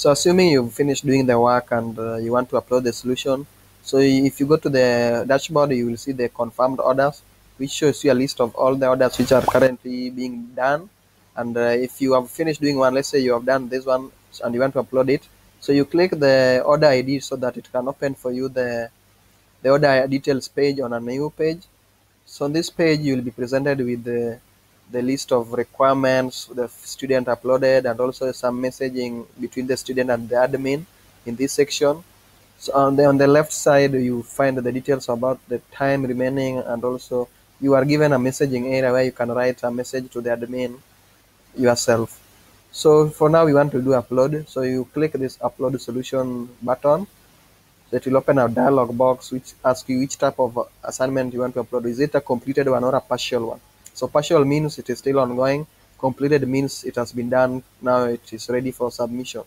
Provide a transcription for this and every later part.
So assuming you've finished doing the work and uh, you want to upload the solution, so if you go to the dashboard, you will see the confirmed orders, which shows you a list of all the orders which are currently being done. And uh, if you have finished doing one, let's say you have done this one and you want to upload it, so you click the order ID so that it can open for you the the order details page on a new page. So on this page, you will be presented with the the list of requirements the student uploaded and also some messaging between the student and the admin in this section. So on the on the left side, you find the details about the time remaining and also you are given a messaging area where you can write a message to the admin yourself. So for now, we want to do upload. So you click this upload solution button. It will open a dialog box which asks you which type of assignment you want to upload. Is it a completed one or a partial one? So partial means it is still ongoing. Completed means it has been done. Now it is ready for submission.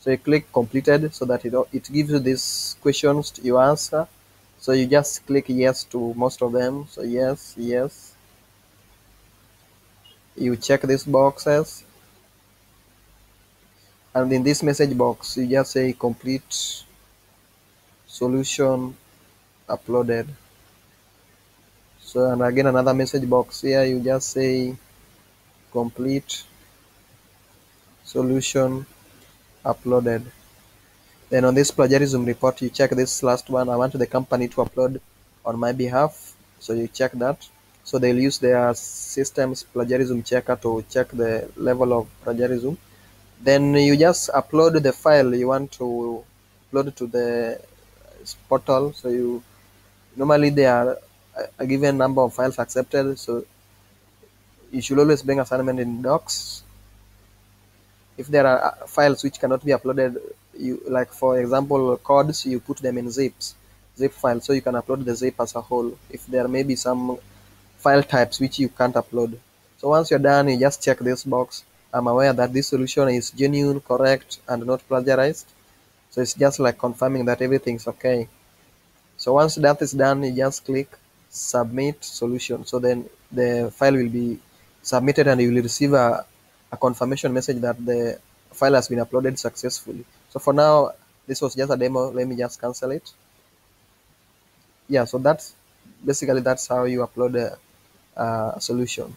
So you click completed so that it, it gives you these questions you answer. So you just click yes to most of them. So yes, yes. You check these boxes and in this message box you just say complete solution uploaded so and again another message box here you just say complete. Solution. Uploaded. Then on this plagiarism report you check this last one. I want the company to upload on my behalf. So you check that. So they'll use their systems plagiarism checker to check the level of plagiarism. Then you just upload the file you want to upload to the portal. So you normally they are a given number of files accepted so you should always bring assignment in docs if there are uh, files which cannot be uploaded you like for example codes you put them in zips zip file so you can upload the zip as a whole if there may be some file types which you can't upload so once you're done you just check this box I'm aware that this solution is genuine, correct, and not plagiarized. So it's just like confirming that everything's okay. So once that is done, you just click submit solution. So then the file will be submitted and you will receive a, a confirmation message that the file has been uploaded successfully. So for now, this was just a demo. Let me just cancel it. Yeah, so that's basically that's how you upload a, a solution.